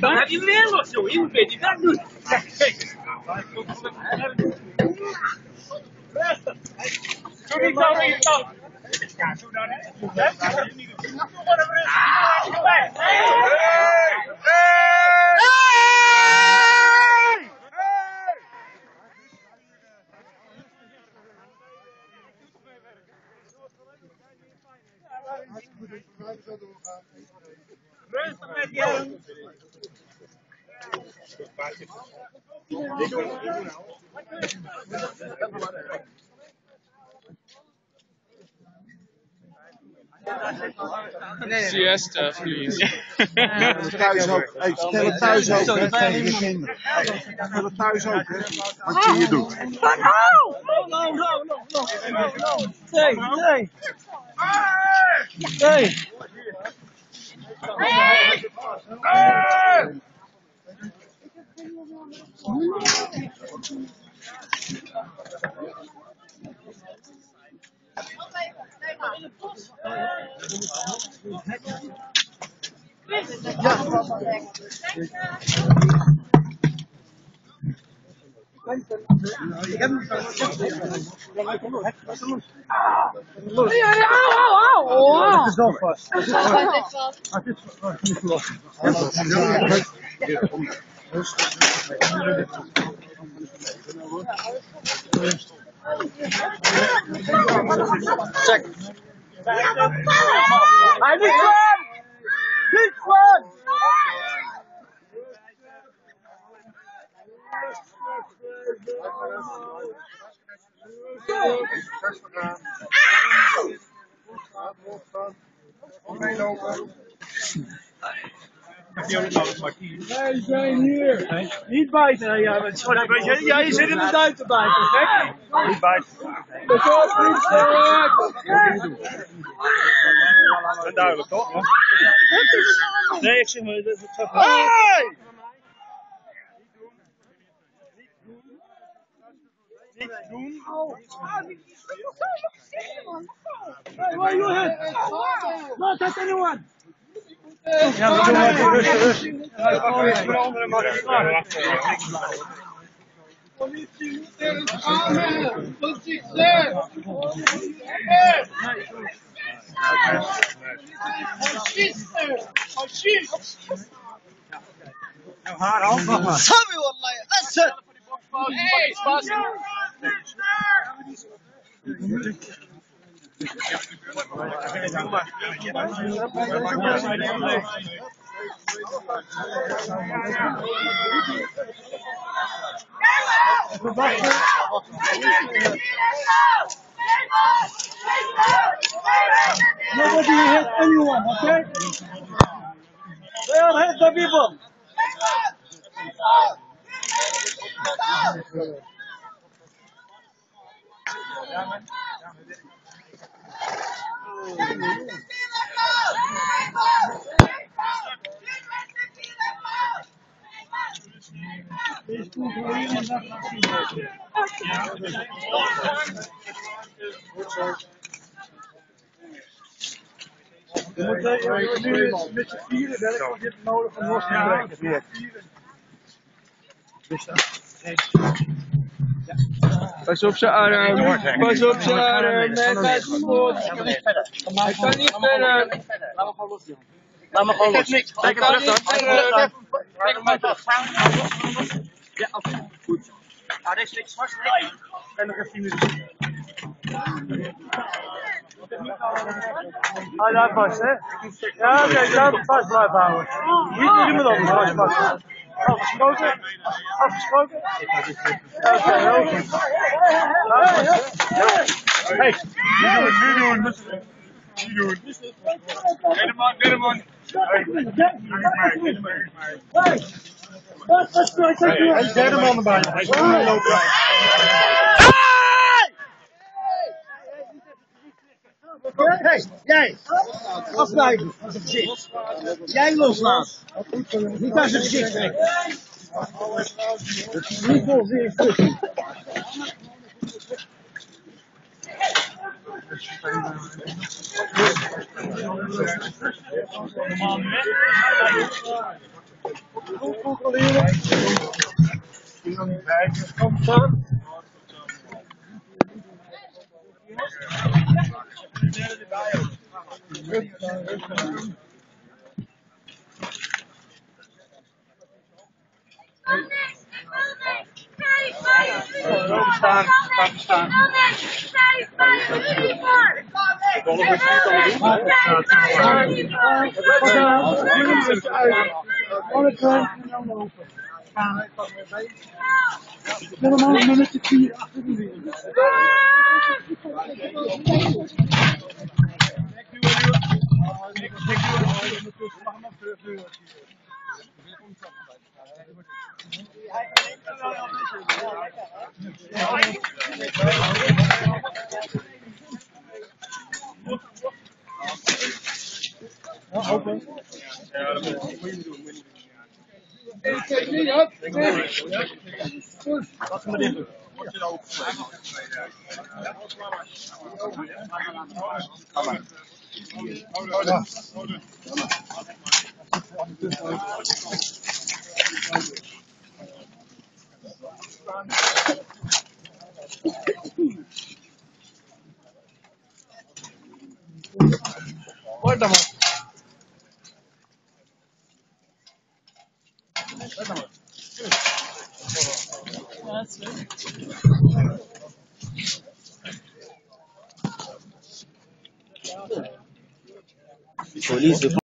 Deve mesmo, vai, impedido. vai, Subiu vai, subiu vai, Subiu vai, né? vai, tal, vai, Subiu vai, né? Ja, doe dan. Rustig met je. Siesta, please. thuis ook. Het thuis ook, hè, je het thuis ook, wat je hier doet. Nee, nee. Het is wel vast. Check. I need one! This one! Wij zijn hier. Niet bijten, ja. want- oh, nee, weet je, ja, je zit in de duik te bijten, gek. Niet bijten. Dat is niet. Duidelijk toch? Nee, ik zeg maar, dat is het Hey! Hey, why you hit? Not touch anyone. Yalnız cumartesi görüşürüz. Sami vallahi Esed. Hey, Nobody hit anyone, okay? They are hit the people. Je moet eh, nu met z'n vieren werken, want je hebt nodig om los te breken. Pas op zijn arm. Pas op zijn arm. Nee, hij is kapot. Hij kan niet verder. Laat me gewoon los, Jan. Laat me gewoon los. Hij kan niet verder. Ja, oké. Goed. Ah, deze ligt zwart. Ik kan nog even 10 minuten. Hou daar vast, hè? Ja, oké, daar vast blijven houden. Niet iemand anders vast vast. Afgesproken? Afgesproken? Oké, heel goed. Hey, Nu doen, nu doen. Nu doen. Helemaal, helemaal. Hey, derde man erbij. Hij is niet lopen. Hey, jij! Afblijven, als het gezicht. Jij loslaten. Niet aan zijn gezicht trekken. Niet vol zijn instructie. Ik ga Die de Ik staan. Rustig aan, rustig gaan staan. Ik ben allemaal een minuutje vier achter de muur. ja. Wat met dit doen? Moet je nou Wait a minute. Wait a minute. Police